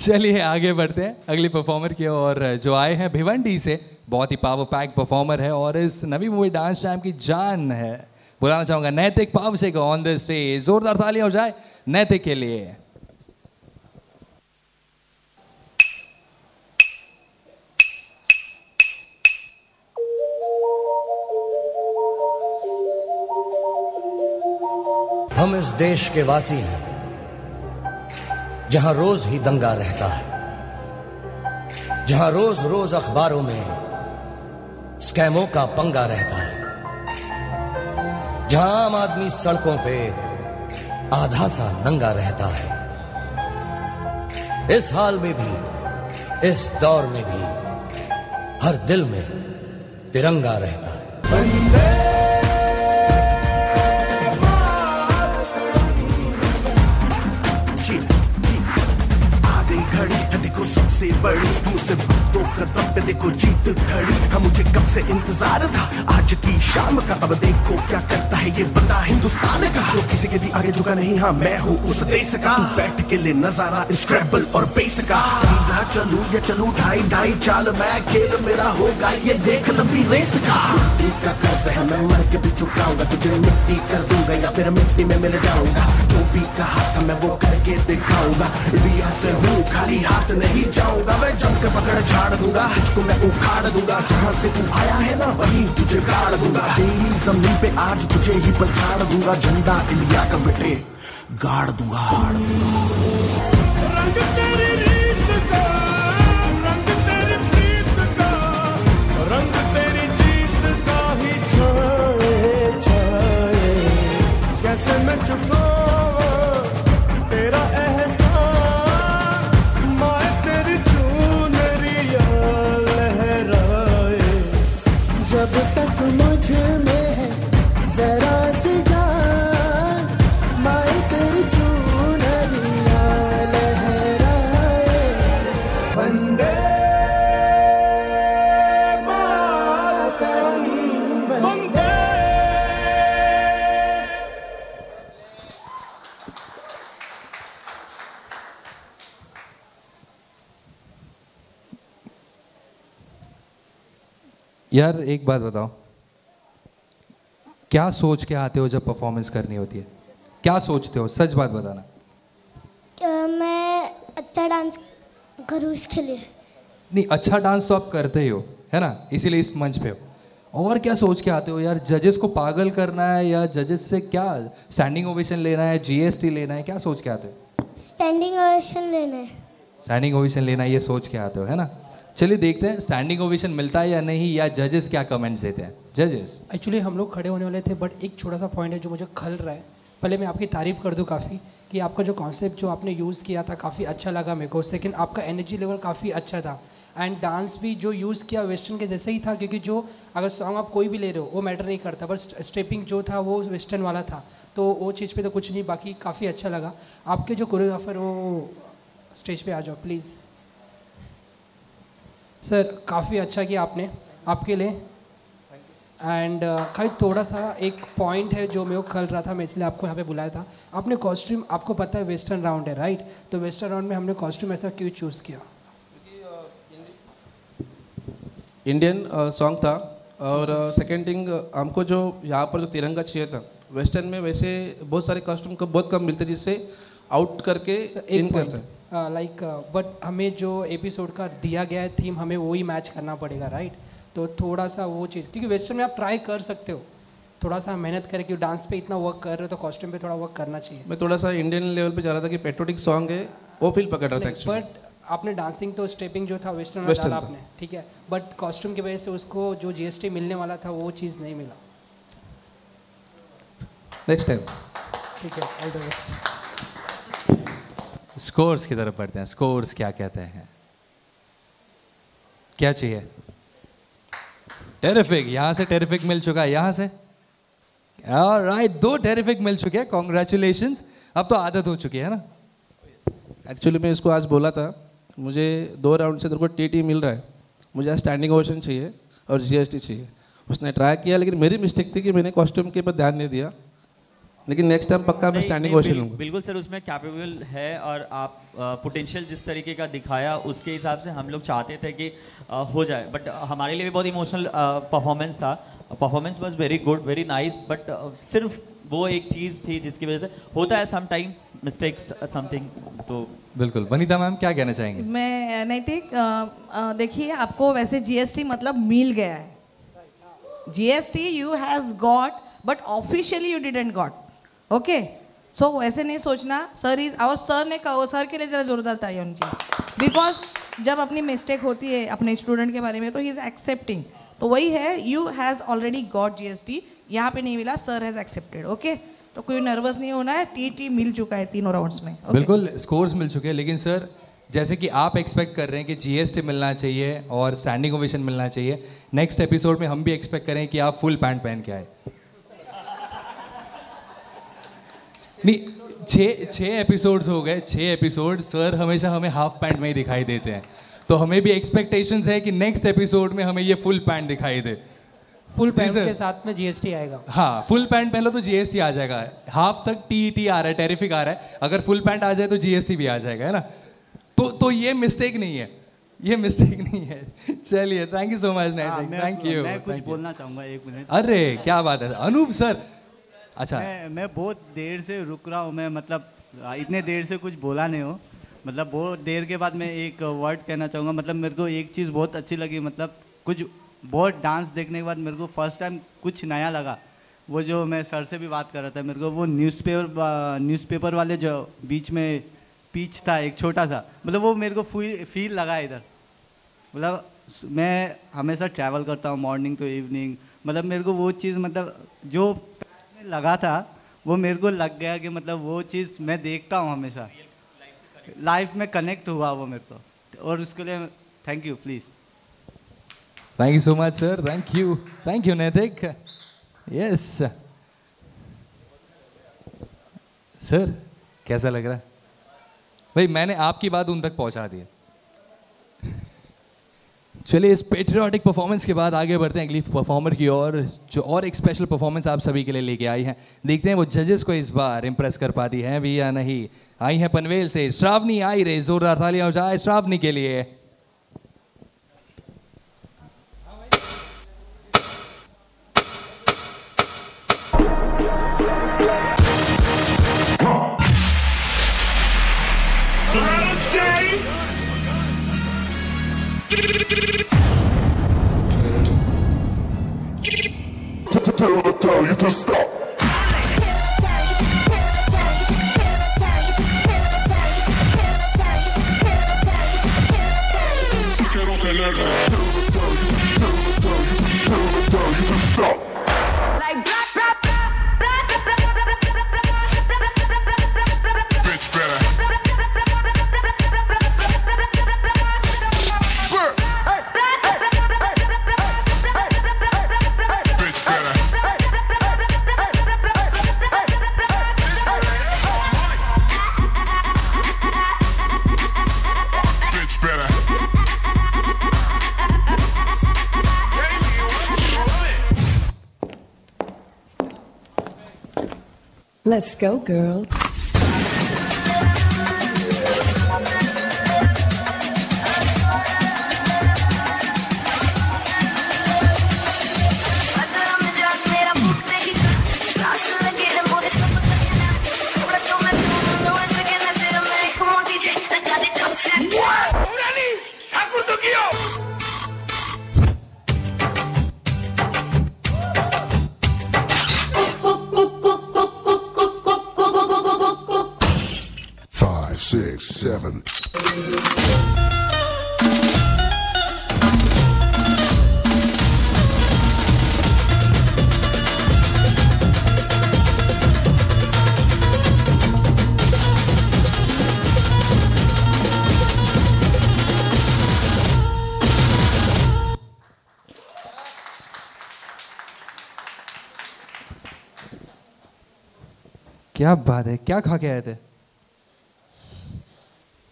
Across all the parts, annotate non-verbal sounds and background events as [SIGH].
चलिए, आगे बढ़ते हैं। अगली परफॉर्मर की और जो आए हैं, भिवंडी से। बहुत ही पावर पैक परफॉर्मर है और इस नवी मूवी डांस टाइम की जान है। बुलाना चाहूँगा नैतिक पाव से को ऑन द स्टेज जोरदार तालियाँ हो जाए नैतिक के लिए। हम इस देश के वासी हैं। जहाँ रोज ही दंगा रहता है, जहाँ रोज रोज अखबारों में स्कैमों का पंगा रहता है, जहाँ आम आदमी सड़कों पे आधा सा नंगा रहता है। इस हाल में भी, इस दौर में भी हर दिल में तिरंगा रहता है। देखो सबसे बड़ी मुझसे बस दो कदम पे देखो, जीत खड़ी है, मुझे कब से इंतज़ार था? आज की शाम का, अब देखो क्या करता है ये बंदा हिंदुस्तान का। जो किसी के भी आगे झुका नहीं हाँ मैं हूँ उस देश का। बैठ के ले नज़ारा इस ट्रेबल और बेस का। सीधा चलू या चलू, ढाई ढाई चाल, मैं खेल मेरा होगा, ये देख लंबी रेस का। मिट्टी का कर्ज है, मैं मर के भी चुकाऊँगा, तुझे मिट्टी कर दूँगा या फिर मिट्टी में मिल जाऊँगा। जो भी कहा था मैं वो करके दिखाऊँगा। इंडिया से हूँ, खाली हाथ नहीं जाऊँगा, मैं जम के पकड़, झाड़ दूँगा तुझको मैं उखाड़ दूँगा। जहाँ से तू आया है ना, वहीं तुझे गाड़ दूँगा। तेरी ज़मीन पे आज तुझे ही पछाड़ दूँगा। झंडा इंडिया का बेटे, गाड़ दूँगा। रंग यार एक बात बताओ। क्या सोच के आते हो जब परफॉर्मेंस करनी होती है? क्या सोचते हो? सच बात बताना। मैं अच्छा डांस करूँ इसके लिए? नहीं अच्छा डांस तो आप करते ही हो है ना? इसीलिए इस मंच पे हो। और क्या सोच के आते हो? यार जजेस को पागल करना है या जजेस से क्या स्टैंडिंग ओवेशन लेना है जीएसटी लेना है क्या सोच के आते हो? स्टैंडिंग ओवेशन लेना है। स्टैंडिंग ओवेशन लेना है ये सोच के आते हो है ना? चलिए देखते हैं स्टैंडिंग ओवेशन मिलता है या नहीं, या जजेस क्या कमेंट्स देते हैं? जजेस एक्चुअली हम लोग खड़े होने वाले थे बट एक छोटा सा पॉइंट है जो मुझे खल रहा है। पहले मैं आपकी तारीफ़ कर दूँ काफ़ी, कि आपका जो कॉन्सेप्ट जो आपने यूज़ किया था, काफ़ी अच्छा लगा मेरे को। सेकंड आपका एनर्जी लेवल काफ़ी अच्छा था। एंड डांस भी जो यूज़ किया वेस्टर्न के जैसे ही था, क्योंकि जो अगर सॉन्ग आप कोई भी ले रहे हो, वो मैटर नहीं करता। बट स्टेपिंग जो था, वो वेस्टर्न वाला था। तो वो चीज़ पे तो कुछ नहीं, बाकी काफ़ी अच्छा लगा। आपके जो कोरियोग्राफर वो स्टेज पे आ जाओ प्लीज़ सर काफ़ी अच्छा किया आपने आपके लिए। एंड खाली थोड़ा सा एक पॉइंट है जो मेरे को खल रहा था मैं इसलिए आपको यहाँ पे बुलाया था। आपने कॉस्ट्यूम आपको पता है वेस्टर्न राउंड है राइट तो वेस्टर्न राउंड में हमने कॉस्ट्यूम ऐसा क्यों चूज़ किया? इंडियन सॉन्ग था। और सेकेंड थिंग हमको जो यहाँ पर जो तिरंगा चाहिए था वेस्टर्न में वैसे बहुत सारे कॉस्ट्यूम को बहुत कम मिलते जिससे आउट करके इन एक कर रहे हैं लाइक बट हमें जो एपिसोड का दिया गया है थीम हमें वो ही मैच करना पड़ेगा राइट तो थोड़ा सा वो चीज़ क्योंकि वेस्टर्न में आप ट्राई कर सकते हो। थोड़ा सा मेहनत करें क्योंकि डांस पे इतना वर्क कर रहे हो तो कॉस्ट्यूम पे थोड़ा वर्क करना चाहिए। मैं थोड़ा सा इंडियन लेवल पे जा रहा था कि पेट्रोटिक सॉन्ग है वो फील पकड़ रहा था बट आपने डांसिंग तो स्टेपिंग जो था वेस्टर्न Western डाला आपने ठीक है? बट कॉस्ट्यूम की वजह से उसको जो जीएसटी मिलने वाला था वो चीज़ नहीं मिला। नेक्स्ट टाइम ठीक है ऑल द बेस्ट स्कोर्स की तरफ़ बढ़ते हैं। स्कोर्स क्या कहते हैं? क्या चाहिए? टेरिफिक यहाँ से टेरिफिक मिल चुका है। यहाँ से? राइट दो टेरिफिक मिल चुके हैं। कॉन्ग्रेचुलेशन अब तो आदत हो चुकी है ना? एक्चुअली मैं इसको आज बोला था। मुझे दो राउंड से तेरे को टी मिल रहा है। मुझे आज स्टैंडिंग ओवेशन चाहिए और जीएसटी चाहिए। उसने ट्राई किया, लेकिन मेरी मिस्टेक थी कि मैंने कॉस्ट्यूम के ऊपर ध्यान नहीं दिया। लेकिन नेक्स्ट टाइम पक्का मैं स्टैंडिंग नहीं, ओवेशन बिल- बिल्कुल सर उसमें कैपेबल है और आप पोटेंशियल जिस तरीके का दिखाया उसके हिसाब से हम लोग चाहते थे कि अ, हो जाए। बट हमारे लिए भी बहुत इमोशनल परफॉर्मेंस था। Performance was very good very nice but सिर्फ़ वो एक चीज़ थी जिसकी वजह से होता है सम टाइम मिस्टेक्स समथिंग तो बिल्कुल। वनीता मैम क्या कहना चाहेंगे? मैं नैतिक अ, अ, देखिए आपको वैसे जीएसटी मतलब मिल गया है। GST you has got but officially you didn't got okay so वैसे नहीं सोचना। सर इज़ और सर ने कहा सर के लिए ज़रा जोरदार ताली होनी चाहिए। बिकॉज़ जब अपनी मिस्टेक होती है अपने स्टूडेंट के बारे में तो ही इज़ एक्सेप्टिंग तो वही है you has already got G S T यहाँ पे नहीं मिला सर हैज़ एक्सेप्टेड ओके तो कोई नर्वस नहीं होना है टी टी मिल चुका है तीनों राउंड्स में। Okay? बिल्कुल स्कोर्स मिल चुके हैं, लेकिन सर जैसे कि आप एक्सपेक्ट कर रहे हैं कि जीएसटी मिलना चाहिए और स्टैंडिंग ओवेशन मिलना चाहिए नेक्स्ट एपिसोड में हम भी एक्सपेक्ट करें कि आप फुल पैंट पहन के आए। नहीं छः छः एपिसोड्स हो गए छः एपिसोड सर हमेशा हमें हाफ़ पैंट में ही दिखाई देते हैं। तो हमें भी एक्सपेक्टेशंस है कि नेक्स्ट एपिसोड में हमें ये फुल पैंट दिखाई दे। फुल पैंट के साथ में जीएसटी आएगा। हाँ फुल पैंट पहन लो तो जीएसटी आ जाएगा। हाफ़ तक टी टी आ रहा है टेरिफिक आ रहा है। अगर फुल पैंट आ जाए तो जीएसटी भी आ जाएगा है ना? तो तो ये मिस्टेक नहीं है। ये मिस्टेक नहीं है। [LAUGHS] चलिए thank you so much night thank you मैं कुछ बोलना चाहूँगा एक मिनट। अरे क्या बात है। अनूप सर अच्छा। मैं मैं बहुत देर से रुक रहा हूँ, मैं मतलब इतने देर से कुछ बोला नहीं हो। मतलब बहुत देर के बाद मैं एक वर्ड कहना चाहूँगा मतलब मेरे को एक चीज़ बहुत अच्छी लगी मतलब कुछ बहुत डांस देखने के बाद मेरे को फ़र्स्ट टाइम कुछ नया लगा। वो जो मैं सर से भी बात कर रहा था, मेरे को वो न्यूज़पेपर न्यूज़पेपर वाले जो बीच में पीच था, एक छोटा सा मतलब वो मेरे को फील लगा इधर। मतलब मैं हमेशा ट्रैवल करता हूँ मॉर्निंग टू इवनिंग मतलब मेरे को वो चीज़ मतलब जो में लगा था, वो मेरे को लग गया कि मतलब वो चीज़ मैं देखता हूँ हमेशा। लाइफ में कनेक्ट हुआ वो मेरे को। और उसके लिए thank you please thank you so much sir thank you thank you Naitik yes sir कैसा लग रहा है? भाई, मैंने आपकी बात उन तक पहुँचा दी। चलिए इस पेट्रियाटिक परफॉर्मेंस के बाद आगे बढ़ते हैं अगली परफॉर्मर की ओर, जो और एक स्पेशल परफॉर्मेंस आप सभी के लिए लेके आई हैं। देखते हैं वो जजेस को इस बार इम्प्रेस कर पाती हैं भी या नहीं। आई हैं पनवेल से, श्रावणी आई रे, जोरदार थालियाँ हो जाए श्रावणी के लिए। Let's go, girl. है क्या खा के आए थे?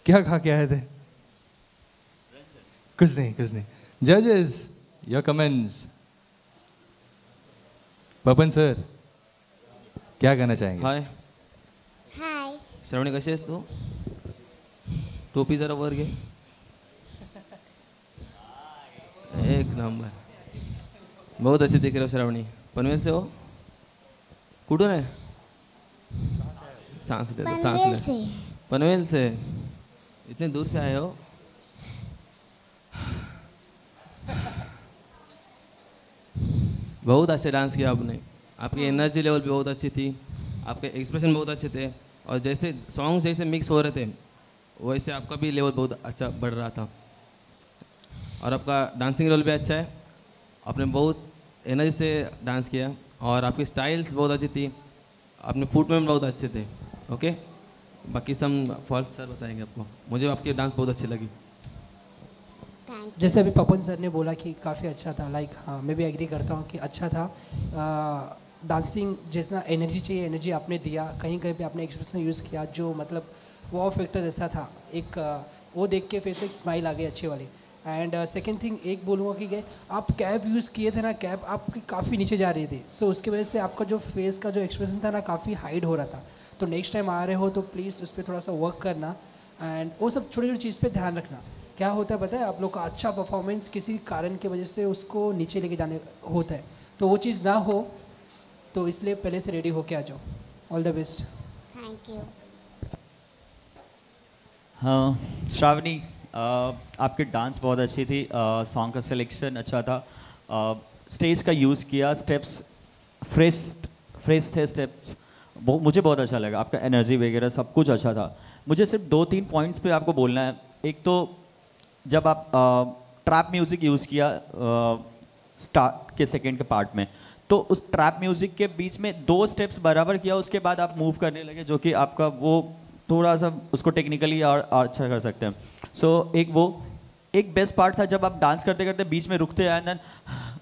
क्या खा के आए थे? कुछ नहीं कुछ नहीं। जजेस योर कमेंट्स बपन सर क्या कहना चाहेंगे? हाय हाय श्रावणी कशी आहेस तू? टोपी जरा वर घे. एक नंबर. बहुत अच्छी दिख रहे हो श्रावणी. पनवेल से हो? कुठून आहे? सांस ले लो, सांस ले। पनवेल से। इतने दूर से आए हो? बहुत अच्छा डांस किया आपने। आपकी एनर्जी लेवल भी बहुत अच्छी थी। आपके एक्सप्रेशन बहुत अच्छे थे। और जैसे सॉन्ग जैसे मिक्स हो रहे थे वैसे आपका भी लेवल बहुत अच्छा बढ़ रहा था। और आपका डांसिंग रोल भी अच्छा है। आपने बहुत एनर्जी से डांस किया। और आपकी स्टाइल्स बहुत अच्छी थी। अपने फुटमेंट बहुत अच्छे थे। ओके बाकी सब फॉल्स सर बताएँगे आपको। मुझे आपकी डांस बहुत अच्छी लगी। जैसे अभी पपन सर ने बोला कि काफ़ी अच्छा था। लाइक हाँ मैं भी एग्री करता हूँ कि अच्छा था। डांसिंग जितना एनर्जी चाहिए एनर्जी आपने दिया। कहीं कहीं पे आपने एक्सप्रेशन यूज़ किया जो मतलब वो फैक्टर जैसा था। एक आ, वो देख के फेस पे एक स्माइल आ गई अच्छी वाली। एंड सेकेंड थिंग एक बोलूँगा कि गए आप कैब यूज़ किए थे ना कैब आपकी काफ़ी नीचे जा रही थी। सो so, उसकी वजह से आपका जो फेस का जो एक्सप्रेशन था ना काफ़ी हाइड हो रहा था। तो नेक्स्ट टाइम आ रहे हो तो प्लीज़ उस पर थोड़ा सा वर्क करना एंड वो सब छोटी छोटी चीज़ पे ध्यान रखना। क्या होता है पता है? आप लोग का अच्छा परफॉर्मेंस किसी कारण की वजह से उसको नीचे लेके जाने होता है। तो वो चीज़ ना हो तो इसलिए पहले से रेडी होके आ जाओ। All the best thank you हाँ श्रावणी आपकी डांस बहुत अच्छी थी। सॉन्ग का सिलेक्शन अच्छा था। स्टेज का यूज़ किया। स्टेप्स फ्रेश फ्रेश थे स्टेप्स वो मुझे बहुत अच्छा लगा आपका एनर्जी वगैरह सब कुछ अच्छा था। मुझे सिर्फ़ दो तीन पॉइंट्स पे आपको बोलना है। एक तो जब आप ट्रैप म्यूज़िक यूज़ किया स्टार्ट के सेकंड के पार्ट में तो उस ट्रैप म्यूज़िक के बीच में दो स्टेप्स बराबर किया उसके बाद आप मूव करने लगे जो कि आपका वो थोड़ा सा उसको टेक्निकली और, अच्छा कर सकते हैं। सो so, एक वो एक बेस्ट पार्ट था जब आप डांस करते करते बीच में रुकते हैं देन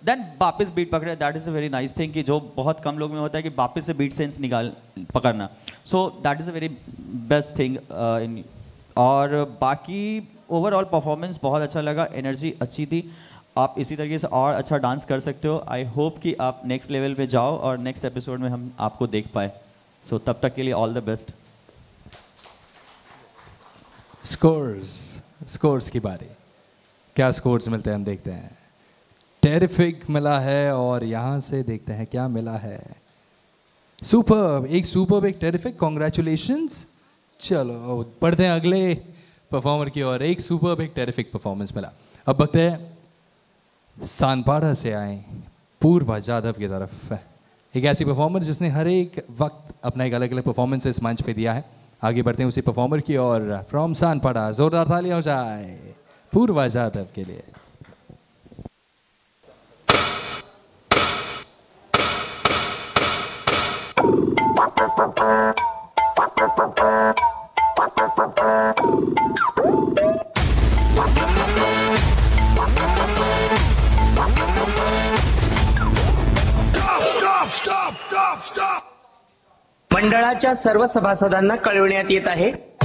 देन वापस बीट पकड़े that is a very nice thing कि जो बहुत कम लोग में होता है कि वापस से बीट सेंस निकाल पकड़ना। So that is a very best thing in और बाकी ओवरऑल परफॉर्मेंस बहुत अच्छा लगा एनर्जी अच्छी थी। आप इसी तरीके से और अच्छा डांस कर सकते हो। आई होप कि आप नेक्स्ट लेवल पे जाओ और नेक्स्ट एपिसोड में हम आपको देख पाए। सो so, तब तक के लिए all the best scores scores की बारी। क्या स्कोर्स मिलते हैं? हम देखते हैं। टेरिफिक मिला है और यहाँ से देखते हैं क्या मिला है। सुपर एक सुपर एक टेरिफिक कॉन्ग्रेचुलेशंस चलो पढ़ते हैं अगले परफॉर्मर की और एक सुपर एक टेरिफिक परफॉर्मेंस मिला। अब बकते हैं सानपाड़ा से आए, पूर्वा जाधव की तरफ़। एक ऐसी परफॉर्मर जिसने हर एक वक्त अपना एक अलग अलग परफॉर्मेंस इस मंच पे दिया है। आगे बढ़ते हैं उसी परफॉर्मर की और फ्रॉम सानपाड़ा जोरदार तालियाँ हो जाए पूर्वा जाधव के लिए। मंडळाच्या सर्व सभासदांना कळविण्यात येत आहे.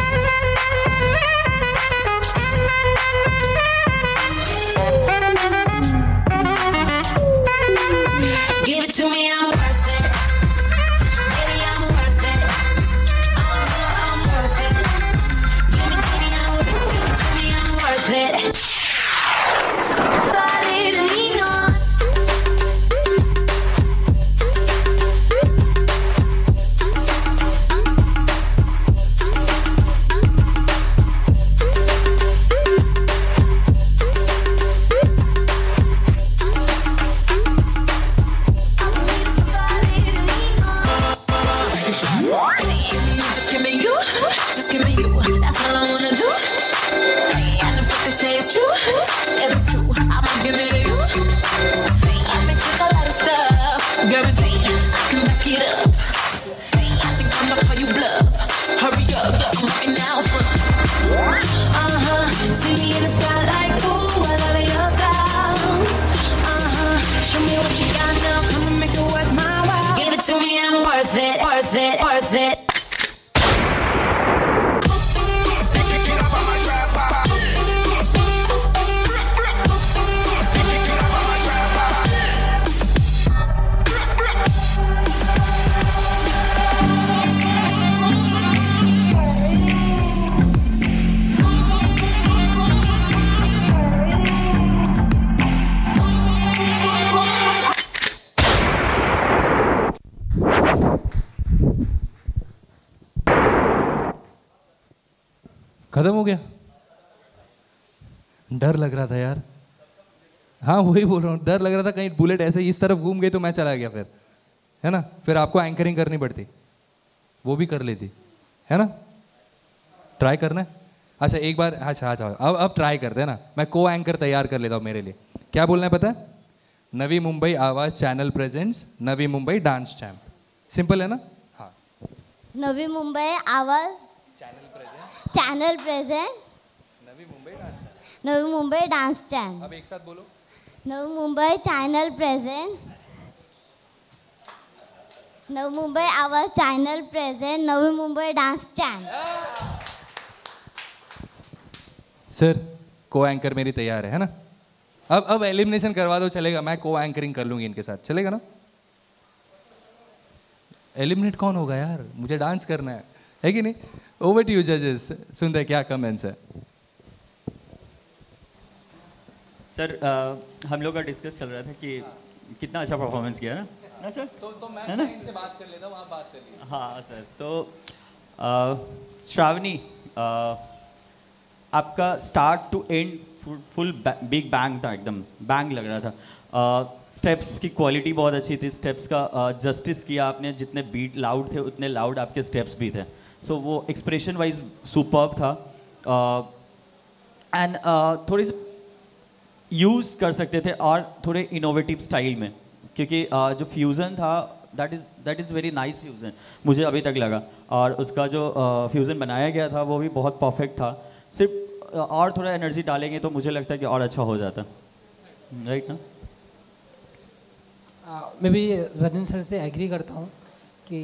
रहा था यार। हाँ वही बोल रहा हूँ। डर लग रहा था कहीं बुलेट ऐसे इस तरफ़ घूम गई तो मैं चला गया फिर। है ना? फिर आपको एंकरिंग करनी पड़ती। वो भी कर लेती। है ना? ट्राई करना। है अच्छा एक बार अच्छा अच्छा अब अब ट्राई करते हैं ना। मैं को एंकर तैयार कर लेता हूँ मेरे लिए। क्या बोलना है पता है? Navi Mumbai Awaaz channel presents Navi Mumbai dance champ simple है ना? हाँ। Navi Mumbai Awaaz channel present Navi Mumbai dance channel. अब एक साथ बोलो। Navi Mumbai channel present Navi Mumbai Awaaz channel present Navi Mumbai dance channel. Sir को anchor मेरी तैयार है है ना? अब अब एलिमिनेशन करवा दो चलेगा। मैं को एंकरिंग कर लूँगी इनके साथ। चलेगा ना? एलिमिनेट कौन होगा यार? मुझे डांस करना है। है कि नहीं? ओवर टू यू जजेस सुनते हैं क्या कमेंट्स है। सर अ, हम लोग का डिस्कस चल रहा था कि कितना अच्छा परफॉर्मेंस किया ना? ना सर। तो तो मैं है ना? इनसे बात कर लेता हूँ आप बात कर लीजिए। हाँ सर तो श्रावणी आपका start to end full big bang था एकदम बैंग लग रहा था। स्टेप्स की क्वालिटी बहुत अच्छी थी स्टेप्स का जस्टिस किया आपने जितने बीट लाउड थे उतने लाउड आपके स्टेप्स भी थे। सो वो एक्सप्रेशन वाइज सुपर्ब था। एंड थोड़ी सी यूज़ कर सकते थे और थोड़े इनोवेटिव स्टाइल में। क्योंकि अ, जो फ्यूज़न था that is that is very nice fusion मुझे अभी तक लगा। और उसका जो फ्यूज़न बनाया गया था वो भी बहुत परफेक्ट था। सिर्फ़ और थोड़ा एनर्जी डालेंगे तो मुझे लगता है कि और अच्छा हो जाता। राइट ना? मैं भी रजन सर से एग्री करता हूँ कि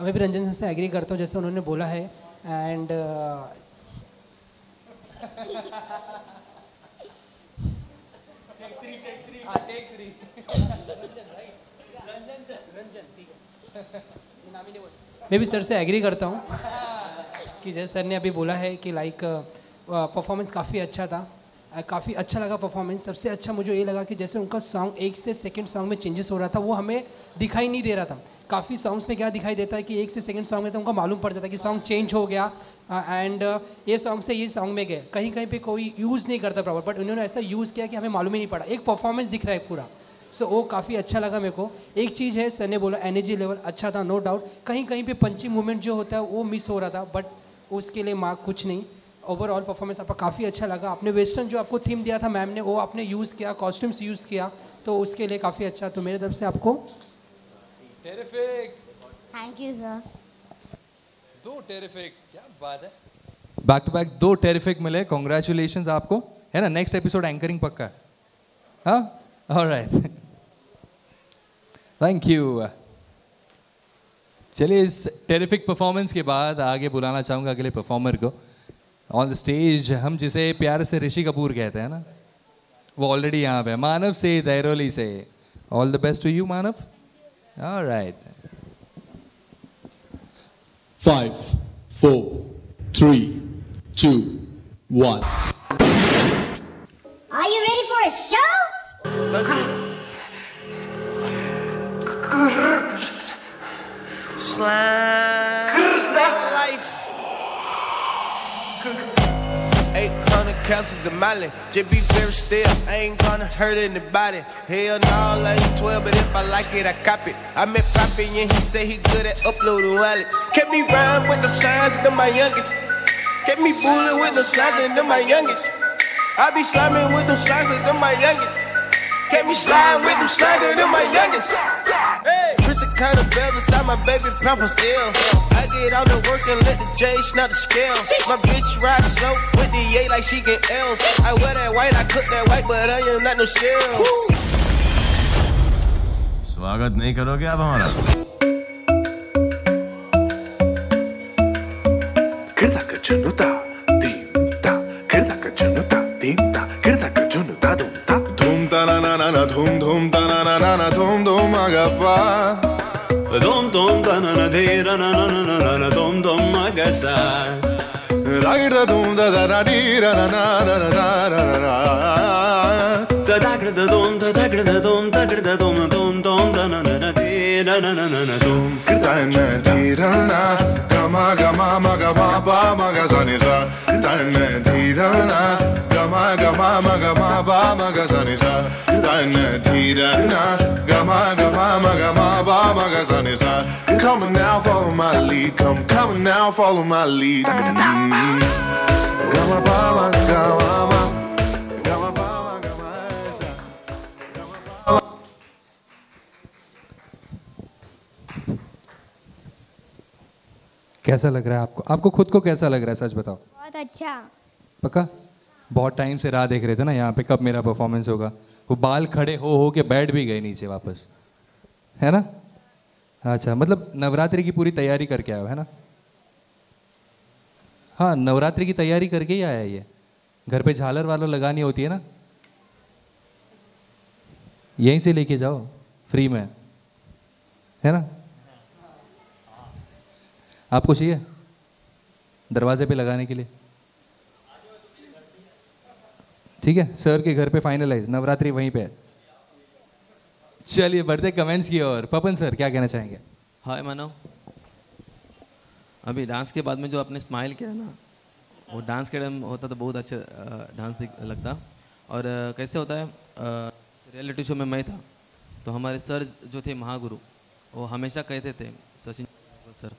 मैं भी रंजन सर से एग्री करता हूँ जैसे उन्होंने बोला है। एंड हाँ, रंजन सर. रंजन ठीक है. नाम ही नहीं मैं भी सर से एग्री करता हूँ कि जैसे सर ने अभी बोला है कि लाइक परफॉर्मेंस काफ़ी अच्छा था काफ़ी अच्छा लगा परफॉर्मेंस सबसे अच्छा मुझे ये लगा कि जैसे उनका सॉन्ग एक से सेकंड सॉन्ग में चेंजेस हो रहा था वो हमें दिखाई नहीं दे रहा था। काफ़ी सॉन्ग्स में क्या दिखाई देता है कि एक से सेकंड सॉन्ग में तो उनको मालूम पड़ जाता है कि सॉन्ग चेंज हो गया एंड ये सॉन्ग से ये सॉन्ग में गए। कहीं कहीं पे कोई यूज़ नहीं करता प्रॉपर बट उन्होंने ऐसा यूज़ किया कि हमें मालूम ही नहीं पड़ा। एक परफॉर्मेंस दिख रहा है पूरा। सो so, वो काफ़ी अच्छा लगा मेरे को। एक चीज़ है सर ने बोला एनर्जी लेवल अच्छा था नो डाउट कहीं कहीं पे पंची मूवमेंट जो होता है वो मिस हो रहा था बट उसके लिए मार्क कुछ नहीं। ओवरऑल परफॉर्मेंस आपका काफ़ी अच्छा लगा। आपने वेस्टर्न जो आपको थीम दिया था मैम ने वो आपने यूज़ किया कॉस्ट्यूम्स यूज़ किया तो उसके लिए काफ़ी अच्छा। तो मेरे तरफ़ से आपको थैंक यू सर दो टेरिफिक क्या बात है? बैक टू बैक दो टेरिफिक मिले। कॉन्ग्रेचुलेशन आपको। है ना? नेक्स्ट एपिसोड एंकरिंग पक्का। है? हाँ ऑलराइट थैंक यू चलिए इस टेरिफिक परफॉर्मेंस के बाद आगे बुलाना चाहूँगा अगले परफॉर्मर को। ऑन द स्टेज हम जिसे प्यार से ऋषि कपूर कहते हैं ना वो ऑलरेडी यहाँ पे मानव से दैरोली से all the best to you Manav alright Five, four, three, two, one. Are you ready for a show? Slime. Snake life. 800 couches of Molly. Just be very still. I ain't gonna hurt anybody. Hell no, I ain't 12, but if I like it, I cop it. I met Poppy and he said he good at uploading wallets. Kept me rhyme with the signs of my youngest. Kept me fooling with the signs of my youngest. I be sliming with the signs of my youngest. Kept me sliding with them signs of my youngest. Hey, Chris kind of bells inside my baby pamper still I get out to work and let the J snap the scale. My bitch ride slow with the A like she get L's. I wear that white, I cook that white, but I am not no shell. स्वागत नहीं करोगे आप हमारा Kirdaka junuta, dimta. Kirdaka junuta, dimta. Kirdaka junuta, dumta. धूम ता ना ना ना ना धूम धूम ता ना ना ना ना धूम धूम agappa Dom dom da na na de na na na na na na dom dom magasa. Da da dom da da da di da na na na na na na na. Da da da dom da da da dom da da da dom dom. na na na na na dum Tane tirana Gama gama maga baba maga zanisa Tane tirana Gama gama maga baba maga zanisa Tane tirana Gama gama maga baba maga zanisa Come now follow my lead. Come come now follow my lead. Mm. Gama baba gama कैसा लग रहा है आपको? आपको खुद को कैसा लग रहा है सच बताओ? बहुत अच्छा। पक्का? बहुत टाइम से राह देख रहे थे ना यहाँ पे कब मेरा परफॉर्मेंस होगा। वो बाल खड़े हो हो के बैठ भी गए नीचे वापस। है ना? अच्छा मतलब नवरात्रि की पूरी तैयारी करके आया हो, ना? हाँ नवरात्रि की तैयारी करके ही आया ये। घर पे झालर वालों लगानी होती है ना? यहीं से लेके जाओ फ्री में। है ना? आपको चाहिए? दरवाजे पे लगाने के लिए। ठीक है, सर के घर पे फाइनलाइज नवरात्रि वहीं पे चलिए, बढ़ते कमेंट्स की और पपन सर, क्या कहना चाहेंगे? हाय मानव अभी डांस के बाद में जो आपने स्माइल किया ना, वो डांस के टाइम होता तो बहुत अच्छा डांस लगता। और कैसे होता है रियलिटी शो में मैं था तो हमारे सर जो थे महागुरु, वो हमेशा कहते थे, सचिन सर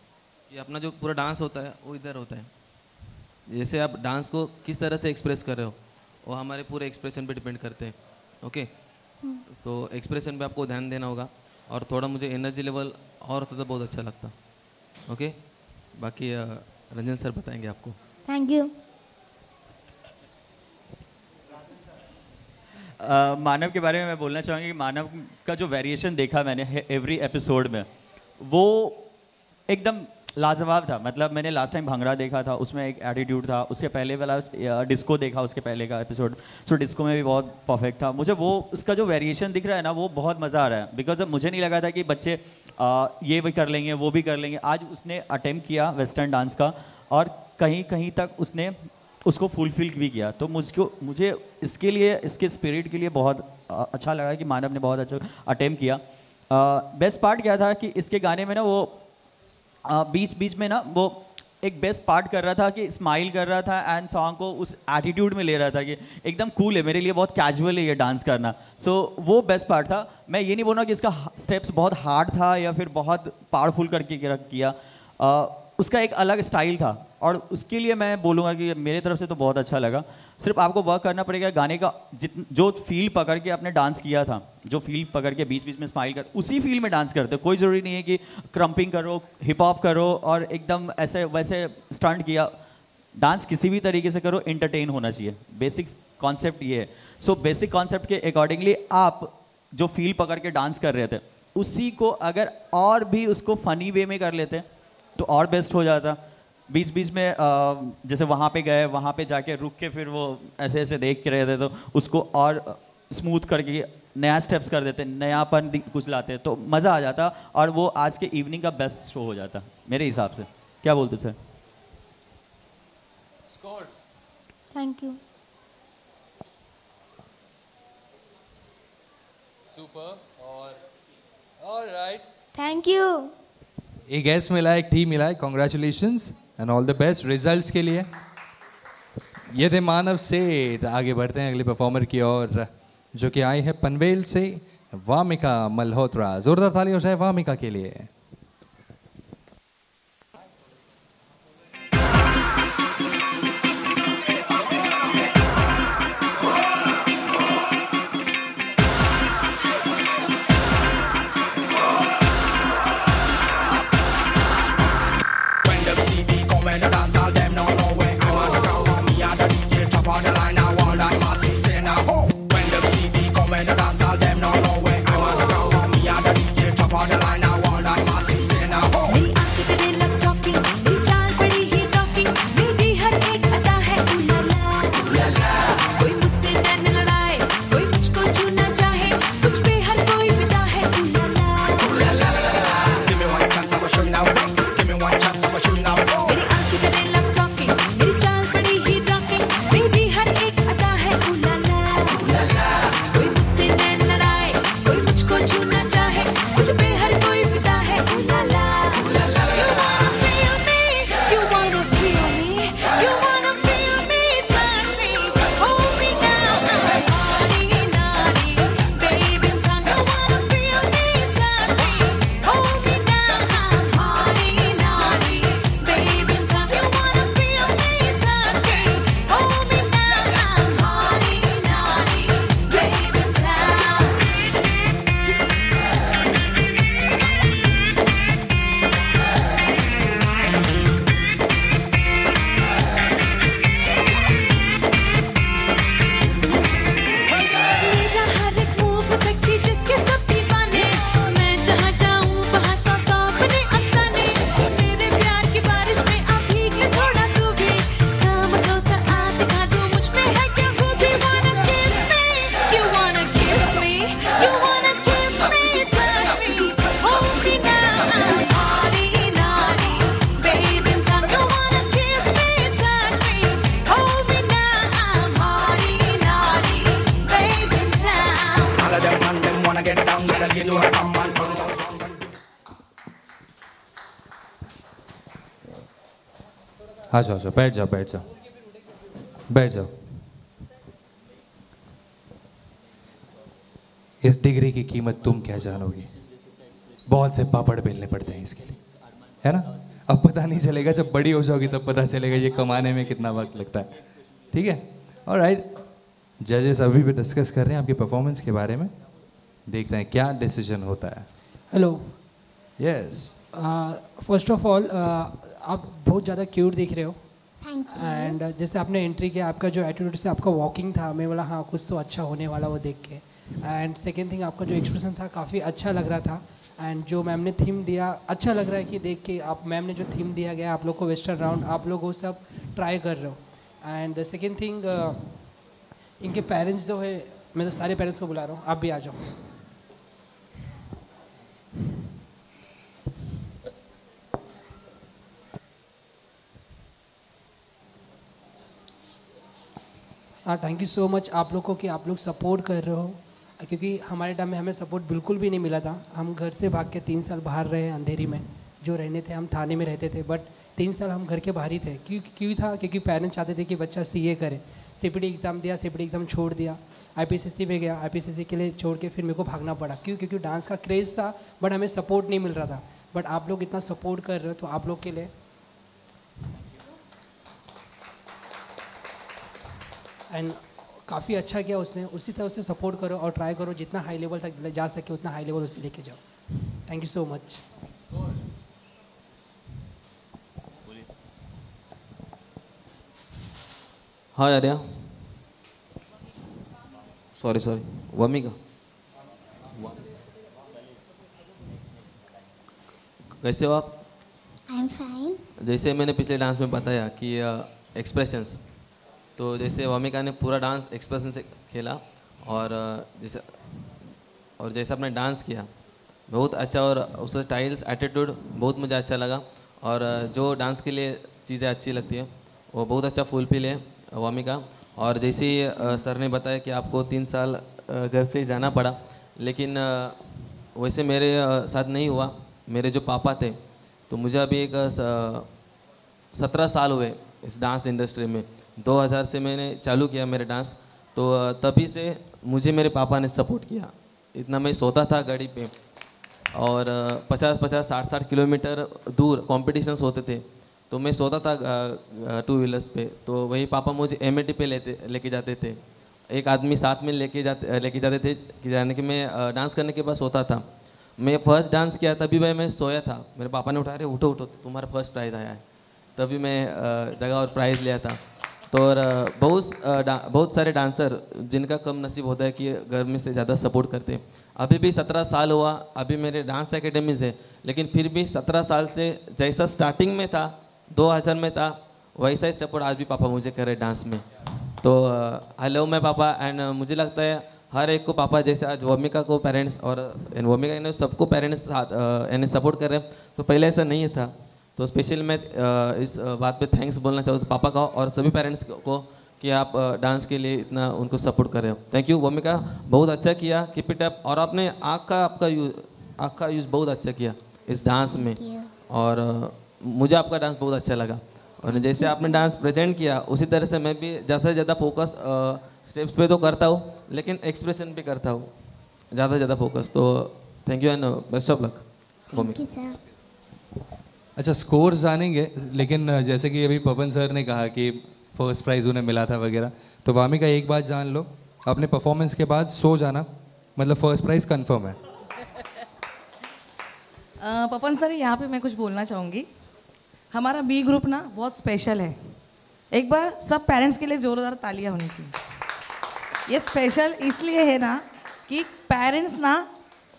कि अपना जो पूरा डांस होता है वो इधर होता है। जैसे आप डांस को किस तरह से एक्सप्रेस कर रहे हो वो हमारे पूरे एक्सप्रेशन पे डिपेंड करते हैं ओके तो एक्सप्रेशन पे आपको ध्यान देना होगा और थोड़ा मुझे एनर्जी लेवल और होता तो बहुत अच्छा लगता ओके बाकी रंजन सर बताएँगे आपको। थैंक यू अ, मानव के बारे में मैं बोलना चाहूँगी कि मानव का जो वेरिएशन देखा मैंने एवरी एपिसोड में वो एकदम लाजवाब था। मतलब मैंने लास्ट टाइम भंगड़ा देखा था उसमें एक एटीट्यूड था। उसके पहले वाला डिस्को देखा उसके पहले का एपिसोड सो डिस्को में भी बहुत परफेक्ट था। मुझे वो उसका जो वेरिएशन दिख रहा है ना वो बहुत मज़ा आ रहा है। बिकॉज़ अब मुझे नहीं लगा था कि बच्चे अ, ये भी कर लेंगे वो भी कर लेंगे। आज उसने अटेम्प्ट किया वेस्टर्न डांस का और कहीं कहीं तक उसने उसको फुलफिल भी किया। तो मुझको मुझे इसके लिए इसके स्पिरिट के लिए बहुत अच्छा लगा कि मानव ने बहुत अच्छा अटेम्प्ट किया। बेस्ट पार्ट क्या था कि इसके गाने में ना वो बीच बीच में ना वो एक बेस्ट पार्ट कर रहा था कि स्माइल कर रहा था एंड सॉन्ग को उस एटीट्यूड में ले रहा था कि एकदम कूल है मेरे लिए बहुत कैजुअल है ये डांस करना। सो so, वो बेस्ट पार्ट था। मैं ये नहीं बोल रहा कि इसका स्टेप्स बहुत हार्ड था या फिर बहुत पावरफुल करके किया। uh, उसका एक अलग स्टाइल था। और उसके लिए मैं बोलूँगा कि मेरे तरफ़ से तो बहुत अच्छा लगा। सिर्फ़ आपको वर्क करना पड़ेगा गाने का, जित, जो फील पकड़ के आपने डांस किया था, जो फील पकड़ के बीच बीच में स्माइल कर, उसी फील में डांस करते कोई ज़रूरी नहीं है कि क्रम्पिंग करो हिप हॉप करो और एकदम ऐसे, वैसे स्टंट किया। डांस किसी भी तरीके से करो इंटरटेन होना चाहिए। बेसिक कॉन्सेप्ट ये है। सो बेसिक कॉन्सेप्ट के अकॉर्डिंगली आप जो फील पकड़ के डांस कर रहे थे, उसी को अगर और भी उसको फनी वे में कर लेते तो और बेस्ट हो जाता। बीच बीच में जैसे वहाँ पे गए वहाँ पे जाके रुक के फिर वो ऐसे ऐसे देख के रहे थे तो उसको और स्मूथ करके नया स्टेप्स कर देते नयापन कुछ लाते तो मज़ा आ जाता और वो आज के इवनिंग का बेस्ट शो हो जाता मेरे हिसाब से। क्या बोलते सर थैंक यू सुपर और ऑलराइट थैंक यू एक एस मिला एक टी मिला है congratulations and all the best results के लिए. ये थे मानव सेठ. आगे बढ़ते हैं अगले परफॉर्मर की ओर, जो कि आई है पनवेल से वामिका मल्होत्रा. जोरदार तालियों से वामिका के लिए. बैठ जाओ बैठ जाओ। बैठ जाओ। इस डिग्री की कीमत तुम क्या जानोगी? बहुत से पापड़ बेलने पड़ते हैं इसके लिए। है ना? अब पता नहीं चलेगा जब बड़ी हो जाओगी तब पता चलेगा ये कमाने में कितना वक्त लगता है। ठीक है? और राइट जजेस अभी भी डिस्कस कर रहे हैं आपकी परफॉर्मेंस के बारे में। देखते हैं क्या डिसीज़न होता है। Hello yes first of all आप बहुत ज़्यादा क्यूट दिख रहे हो। एंड जैसे आपने एंट्री किया, आपका जो एटीट्यूड से आपका वॉकिंग था, मैं बोला हाँ कुछ तो अच्छा होने वाला वो देख के. एंड सेकेंड थिंग आपका जो एक्सप्रेशन था, काफ़ी अच्छा लग रहा था। एंड जो मैम ने थीम दिया अच्छा लग रहा है कि देख के आप मैम ने जो थीम दिया गया, आप लोग को वेस्टर्न राउंड आप लोग वो सब ट्राई कर रहे हो। एंड द सेकेंड थिंग इनके पेरेंट्स जो है, मैं तो सारे पेरेंट्स को बुला रहा हूँ, आप भी आ जाओ। हाँ थैंक यू सो मच आप लोग को कि आप लोग सपोर्ट कर रहे हो। क्योंकि हमारे टाइम में हमें सपोर्ट बिल्कुल भी नहीं मिला था। हम घर से भाग के तीन साल बाहर रहे अंधेरी में। जो रहने थे, हम थाने में रहते थे। बट तीन साल हम घर के बाहर ही थे। क्यों क्यों था? क्योंकि पेरेंट्स चाहते थे कि बच्चा सीए करे। सी एग्ज़ाम दिया सी एग्ज़ाम छोड़ दिया। आई में गया। आईपीसीसी के लिए छोड़ के फिर मेरे को भागना पड़ा। क्यों? क्योंकि डांस का क्रेज़ था बट हमें सपोर्ट नहीं मिल रहा था। बट आप लोग इतना सपोर्ट कर रहे हो तो आप लोग के लिए एंड काफ़ी अच्छा किया उसने। उसी तरह उसे सपोर्ट करो और ट्राई करो। जितना हाई लेवल तक जा सके उतना हाई लेवल उसे लेके जाओ। थैंक यू सो मच हाँ आर्या। सॉरी सॉरी वमी का। कैसे हो आप? आई एम फाइन जैसे मैंने पिछले डांस में बताया कि एक्सप्रेशंस तो जैसे वामिका ने पूरा डांस एक्सप्रेशन से खेला और जैसे और जैसे आपने डांस किया, बहुत अच्छा और उसका स्टाइल्स एटीट्यूड बहुत मुझे अच्छा लगा और जो डांस के लिए चीज़ें अच्छी लगती है, वो बहुत अच्छा फुलफिल है वामिका। और जैसे सर ने बताया कि आपको तीन साल घर से जाना पड़ा, लेकिन वैसे मेरे साथ नहीं हुआ, मेरे जो पापा थे तो मुझे अभी एक सत्रह साल हुए इस डांस इंडस्ट्री में। 2000 से मैंने चालू किया मेरे डांस तो तभी से मुझे मेरे पापा ने सपोर्ट किया। इतना मैं सोता था गाड़ी पे। और पचास पचास, साठ साठ किलोमीटर दूर कॉम्पिटिशन्स होते थे। तो मैं सोता था टू व्हीलर्स पे। तो वही पापा मुझे एम पे लेते, लेके जाते थे। एक आदमी साथ में लेके जाते लेके जाते थे कि जाने के मैं डांस करने के बाद सोता था। मैं फ़र्स्ट डांस किया, तभी भाई मैं सोया था। मेरे पापा ने उठा रहे उठो उठो, तुम्हारा फ़र्स्ट प्राइज़ आया है। तभी मैं जगह और प्राइज़ लिया था। तो और बहुत बहुत सारे डांसर जिनका कम नसीब होता है कि घर में से ज़्यादा सपोर्ट करते हैं। अभी भी सत्रह साल हुआ, अभी मेरे डांस एकेडमीज है लेकिन फिर भी सत्रह साल से जैसा स्टार्टिंग में था 2000 में था, वैसा ही सपोर्ट आज भी पापा मुझे करे डांस में। तो आई लव माई पापा एंड मुझे लगता है हर एक को पापा जैसे आज वोमिका को पेरेंट्स और वोमिका ने सबको पेरेंट्स यानी सपोर्ट कर रहे हैं। तो पहले ऐसा नहीं था। तो स्पेशल मैं इस बात पे थैंक्स बोलना चाहूँ पापा का और सभी पेरेंट्स को कि आप डांस के लिए इतना उनको सपोर्ट कर रहे हो। थैंक यू वोमिका बहुत अच्छा किया। कीप इट अप और आपने आँख का आपका यूज़ आँख का यूज़ बहुत अच्छा किया इस डांस में। और मुझे आपका डांस बहुत अच्छा लगा। और जैसे आपने डांस प्रेजेंट किया उसी तरह से मैं भी ज़्यादा से ज़्यादा फोकस स्टेप्स पे तो करता हूँ लेकिन एक्सप्रेशन पे करता हूँ। ज़्यादा से ज़्यादा फोकस तो thank you and best of luck sir अच्छा स्कोर जानेंगे, लेकिन जैसे कि अभी पवन सर ने कहा कि फ़र्स्ट प्राइज़ उन्हें मिला था वगैरह तो वामी का एक बात जान लो अपने परफॉर्मेंस के बाद सो जाना मतलब फ़र्स्ट प्राइज़ कंफर्म है। पवन सर, यहाँ पे मैं कुछ बोलना चाहूँगी। हमारा बी ग्रुप ना बहुत स्पेशल है। एक बार सब पेरेंट्स के लिए जोरदार तालियाँ होनी चाहिए। ये स्पेशल इसलिए है ना कि पेरेंट्स ना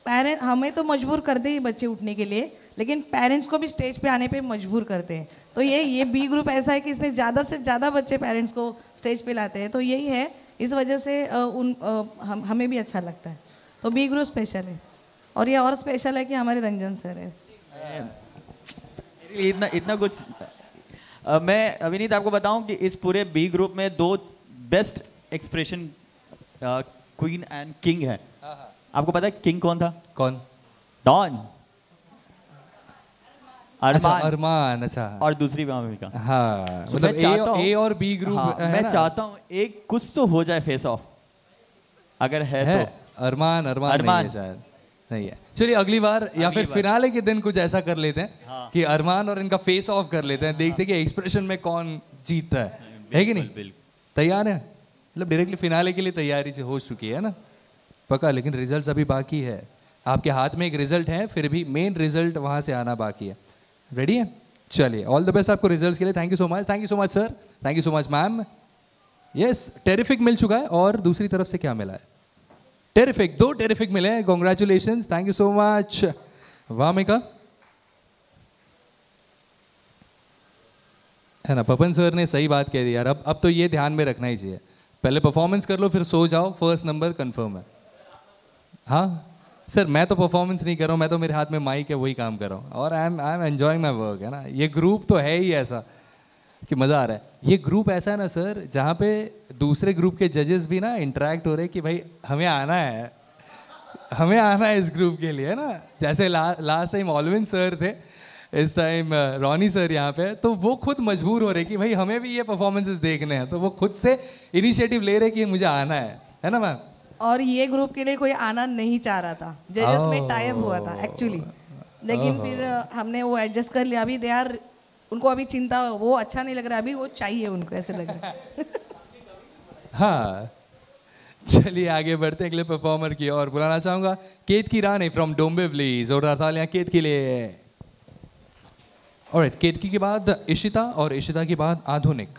पेरेंट हमें तो मजबूर करते ही बच्चे उठने के लिए लेकिन पेरेंट्स को भी स्टेज पे आने पे मजबूर करते हैं। तो ये ये बी ग्रुप ऐसा है कि इसमें ज़्यादा से ज़्यादा बच्चे पेरेंट्स को स्टेज पे लाते हैं। तो यही है इस वजह से उन हम हमें भी अच्छा लगता है। तो बी ग्रुप स्पेशल है। और ये और स्पेशल है कि हमारे रंजन सर है। इतना इतना कुछ अ, मैं अविनीत आपको बताऊँ कि इस पूरे बी ग्रुप में दो best expression queen and king है। आपको पता है किंग कौन था? कौन? डॉन अच्छा अरमान। अच्छा। और दूसरी भूमिका हाँ So, मतलब ए चाहता ए और बी ग्रुप हाँ, मैं चाहता हूँ एक कुछ तो हो जाए फेस ऑफ़ अगर है, है? तो। अरमान अरमान अरमान। शायद। नहीं है। चलिए अगली बार या अगली फिर फिनाले के दिन कुछ ऐसा कर लेते हैं हाँ। कि अरमान और इनका फेस ऑफ़ कर लेते हैं। देखते हैं कि एक्सप्रेशन में कौन जीतता है। है कि नहीं? तैयार है? मतलब डायरेक्टली फिनाले के लिए तैयारी से हो चुकी है ना? पक्का लेकिन रिज़ल्ट अभी बाकी है। आपके हाथ में एक रिज़ल्ट है फिर भी मेन रिज़ल्ट वहाँ से आना बाकी है। रेडी है चलिए ऑल द बेस्ट आपको रिजल्ट्स के लिए. Thank you so much thank you so much sir thank you so much ma'am yes terrific मिल चुका है और दूसरी तरफ़ से क्या मिला है? टेरिफिक दो टेरिफिक मिले हैं. Congratulation thank you so much Vamika है ना, पपन सर ने सही बात कह दी यार. अब अब तो ये ध्यान में रखना ही चाहिए. पहले परफॉर्मेंस कर लो, फिर सो जाओ. फ़र्स्ट नंबर कंफर्म है. हाँ? सर मैं तो परफॉर्मेंस नहीं कर रहा हूँ मैं तो मेरे हाथ में माइक है वही काम कर रहा हूँ। और I am I am enjoying my work है ना? ये ग्रुप तो है ही ऐसा कि मज़ा आ रहा है। ये ग्रुप ऐसा है ना सर जहाँ पे दूसरे ग्रुप के जजेस भी ना इंटरेक्ट हो रहे कि भाई हमें आना है। हमें आना है इस ग्रुप के लिए है ना? जैसे ला, लास्ट टाइम ऑलविन सर थे इस टाइम रॉनी सर यहाँ पे तो वो खुद मजबूर हो रहे कि भाई हमें भी ये परफॉर्मेंसेस देखने हैं। तो वो खुद से इनिशिएटिव ले रहे कि मुझे आना है। है ना मैम और ये ग्रुप के लिए कोई आना नहीं चाह रहा था। जजेस में Oh. टाइप हुआ था एक्चुअली लेकिन Oh. फिर हमने वो एडजस्ट कर लिया। अभी दे आर उनको अभी चिंता वो अच्छा नहीं लग रहा अभी वो चाहिए उनको ऐसे लग रहा [LAUGHS] हाँ। चलिए आगे बढ़ते अगले परफॉर्मर की और बुलाना चाहूँगा। केत की रानी फ्रॉम डोम्बिवली जोरदार तालियाँ केत के लिए। और केतकी के बाद इशिता और इशिता के बाद आधुनिक।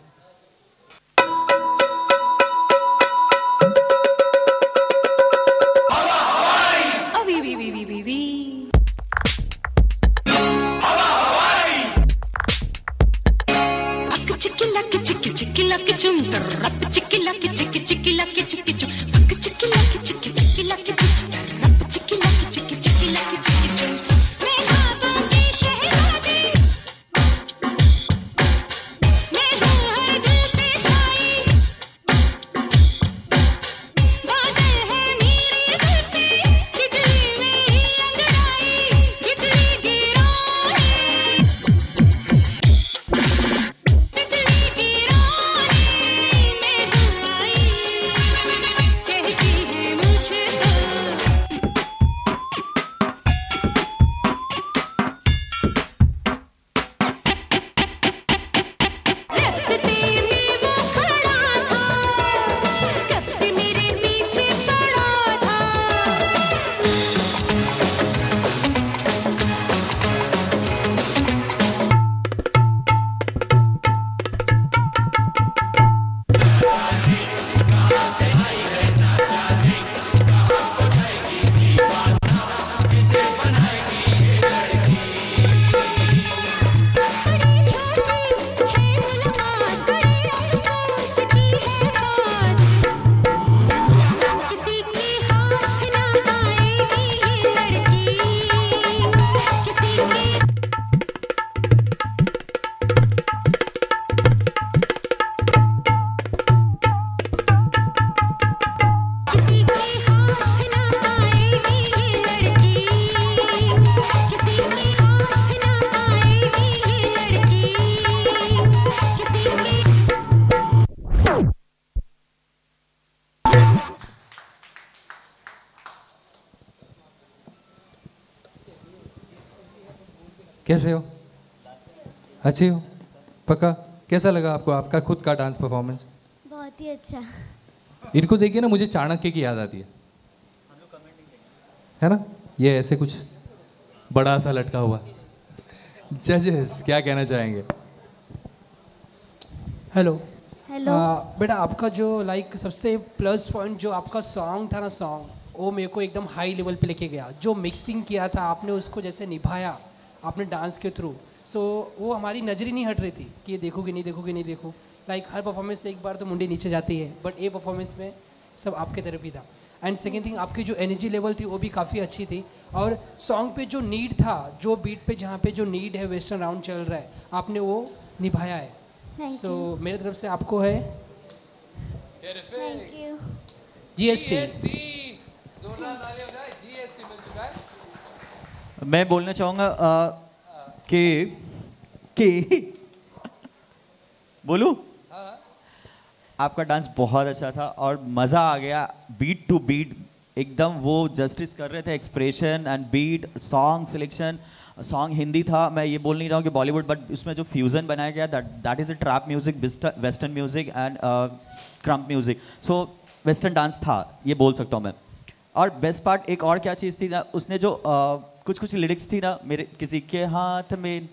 अच्छी हो? पक्का? कैसा लगा आपको आपका खुद का डांस परफॉर्मेंस बहुत ही अच्छा। इनको देखिए ना मुझे चाणक्य की याद आती है। है ना? ये ऐसे कुछ बड़ा सा लटका हुआ। जजेस क्या कहना चाहेंगे? हेलो हेलो बेटा आपका जो लाइक like, सबसे प्लस पॉइंट जो आपका सॉन्ग था ना सॉन्ग वो मेरे को एकदम हाई लेवल पे लेके गया। जो मिक्सिंग किया था आपने उसको जैसे निभाया आपने डांस के थ्रू सो so, वो हमारी नज़र ही नहीं हट रही थी कि ये देखोगे नहीं देखोगे नहीं देखो. लाइक हर परफॉर्मेंस से एक बार तो मुंडी नीचे जाती है बट ये परफॉर्मेंस में सब आपके तरफ़ ही था. एंड सेकेंड थिंग आपकी जो एनर्जी लेवल थी वो भी काफ़ी अच्छी थी. और सॉन्ग पे जो नीड था जो बीट पे जहाँ पे जो नीड है वेस्टर्न राउंड चल रहा है आपने वो निभाया है. सो मेरे तरफ़ से आपको है थैंक यू जीएसटी मैं बोलना चाहूँगा कि कि? बोलू? आपका डांस बहुत अच्छा था और मज़ा आ गया बीट टू बीट एकदम वो जस्टिस कर रहे थे expression and beat song selection song Hindi था मैं ये बोल नहीं रहा हूँ कि बॉलीवुड बट उसमें जो फ्यूज़न बनाया गया that that is a trap music western music and krump music so western dance था ये बोल सकता हूँ मैं. और बेस्ट पार्ट एक और क्या चीज़ थी ना उसने जो uh, कुछ कुछ लिरिक्स थी ना मेरे किसी के हाथ में।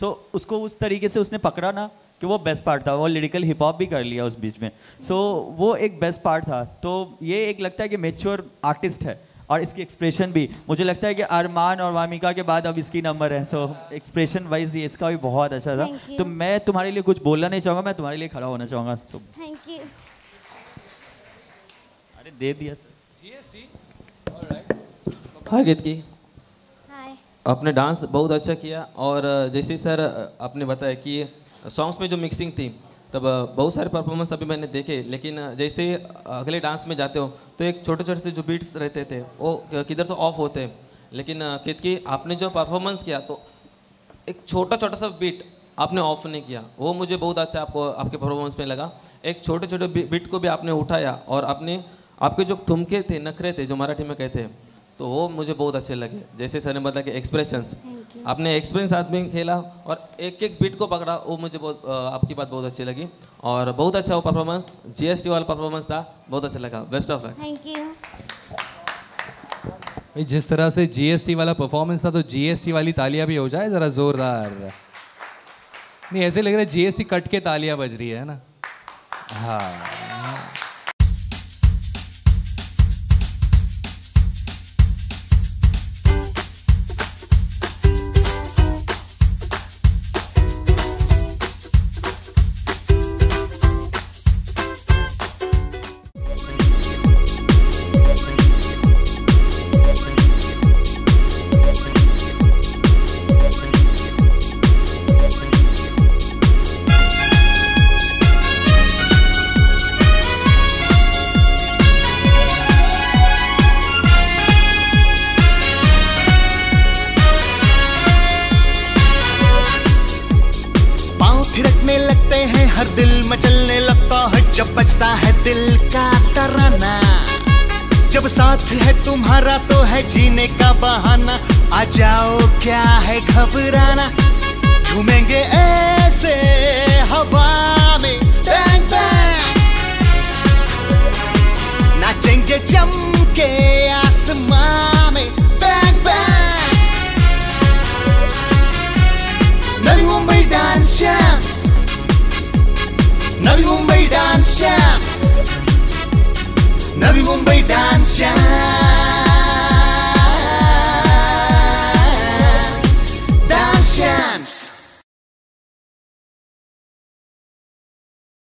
सो so, उसको उस तरीके से उसने पकड़ा ना कि वो बेस्ट पार्ट था वो लिरिकल हिप हॉप भी कर लिया उस बीच में। सो so, वो एक बेस्ट पार्ट था। तो ये एक लगता है कि मेच्योर आर्टिस्ट है और इसकी एक्सप्रेशन भी। मुझे लगता है कि अरमान और वामिका के बाद अब इसकी नंबर है। सो एक्सप्रेशन वाइज ये इसका भी बहुत अच्छा था। तो मैं तुम्हारे लिए कुछ बोलना नहीं चाहूँगा मैं तुम्हारे लिए खड़ा होना चाहूँगा। So, थैंक यू अरे दे दिया सर जी एस हाँ गीत की आपने डांस बहुत अच्छा किया और जैसे सर आपने बताया कि सॉन्ग्स में जो मिक्सिंग थी, तब बहुत सारे परफॉर्मेंस अभी मैंने देखे, लेकिन जैसे अगले डांस में जाते हो तो एक छोटे छोटे से जो बीट्स रहते थे, वो किधर तो ऑफ़ होते, लेकिन कित की आपने जो परफॉर्मेंस किया तो एक छोटा छोटा सा बीट आपने ऑफ़ नहीं किया, वो मुझे बहुत अच्छा आपको, आपके परफॉर्मेंस में लगा। एक छोटे छोटे बीट को भी आपने उठाया और आपने, आपके जो ठुमके थे, नखरे थे, जो मराठी में कहते हैं तो वो मुझे बहुत अच्छे लगे। जैसे सर ने बताया कि एक्सप्रेशंस आपने एक्सपीरियंस आदमी खेला और एक एक बीट को पकड़ा वो मुझे बहुत आपकी बात बहुत अच्छी लगी। और बहुत अच्छा वो परफॉर्मेंस जीएसटी वाला परफॉर्मेंस था बहुत अच्छा लगा। Best of luck thank you जिस तरह से जीएसटी वाला परफॉर्मेंस था तो जीएसटी वाली तालियाँ भी हो जाए जरा जोरदार। नहीं ऐसे लग रहा है जीएसटी कट के तालियाँ बज रही है ना? हाँ।